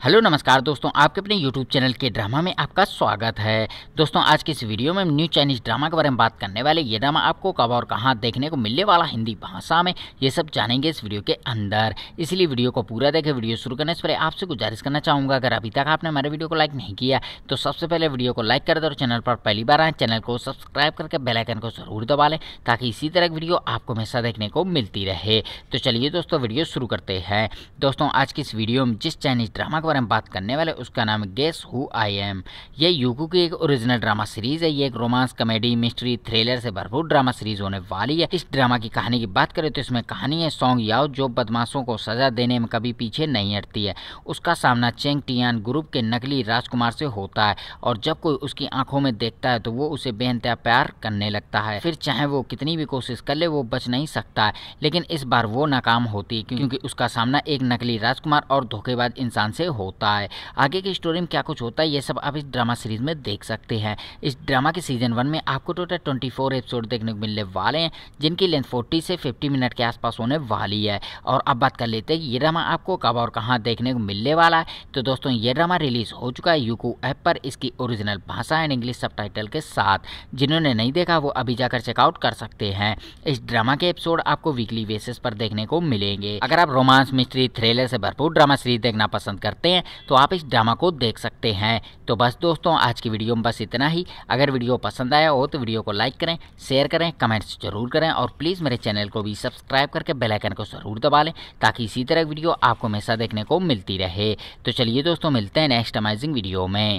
Hello, नमस्कार दोस्तों, आपके अपने यूट्यूब चैनल के ड्रामा में आपका स्वागत है। दोस्तों, आज की इस वीडियो में न्यू चाइनीज़ ड्रामा के बारे में बात करने वाले। ये ड्रामा आपको कब और कहाँ देखने को मिलने वाला हिंदी भाषा में, ये सब जानेंगे इस वीडियो के अंदर। इसलिए वीडियो को पूरा देखें, वीडियो शुरू करने से पहले आपसे गुजारिश करना चाहूँगा, अगर अभी तक आपने हमारे वीडियो को लाइक नहीं किया तो सबसे पहले वीडियो को लाइक कर दो और चैनल पर पहली बार आए, चैनल को सब्सक्राइब करके बेलाइकन को ज़रूर दबा लें, ताकि इसी तरह की वीडियो आपको हमेशा देखने को मिलती रहे। तो चलिए दोस्तों, वीडियो शुरू करते हैं। दोस्तों, आज की इस वीडियो में जिस चाइनीज़ ड्रामा के बारे में बात करने वाले उसका नाम गेस हु आई एम ये यूकू की एक ओरिजिनल ड्रामा सीरीज़ है। ये एक रोमांस कॉमेडी मिस्ट्री थ्रिलर से भरपूर ड्रामा सीरीज़ होने वाली है। इस ड्रामा की कहानी की बात करें तो इसमें कहानी है सॉन्ग याओ जो बदमाशों को सजा देने में कभी पीछे नहीं हटती है। उसका सामना चेंग टियान ग्रुप के नकली राजकुमार से होता है और जब कोई उसकी आँखों में देखता है तो वो उसे बेहनतया प्यार करने लगता है। फिर चाहे वो कितनी भी कोशिश कर ले, वो बच नहीं सकता है। लेकिन इस बार वो नाकाम होती है क्योंकि उसका सामना एक नकली राजकुमार और धोखेबाज इंसान से होता है। आगे की स्टोरी में क्या कुछ होता है, ये सब आप इस ड्रामा सीरीज़ में देख सकते हैं। इस ड्रामा के सीज़न वन में आपको टोटल ट्वेंटी फोर एपिसोड देखने को मिलने वाले हैं, जिनकी लेंथ फोर्टी से फिफ्टी मिनट के आसपास होने वाली है। और अब बात कर लेते हैं, ये ड्रामा आपको कब और कहाँ देखने को मिलने वाला है। तो दोस्तों, ये ड्रामा रिलीज़ हो चुका है यूकू ऐप पर, इसकी ओरिजिनल भाषा एंड इंग्लिश सब के साथ। जिन्होंने नहीं देखा, वो अभी जाकर चेकआउट कर सकते हैं। इस ड्रामा के एपिसोड आपको वीकली बेसिस पर देखने को मिलेंगे। अगर आप रोमांस मिस्ट्री थ्रिलर से भरपूर ड्रामा सीरीज़ देखना पसंद करते हैं तो आप इस ड्रामा को देख सकते हैं। तो बस दोस्तों, आज की वीडियो में बस इतना ही। अगर वीडियो पसंद आया हो तो वीडियो को लाइक करें, शेयर करें, कमेंट्स ज़रूर करें और प्लीज़ मेरे चैनल को भी सब्सक्राइब करके बेलाइकन को ज़रूर दबा लें ताकि इसी तरह वीडियो आपको हमेशा देखने को मिलती रहे। तो चलिए दोस्तों, मिलते हैं नेक्स्ट अमेजिंग वीडियो में।